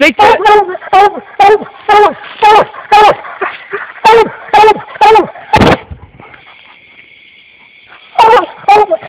Make that. Over, over, over, over.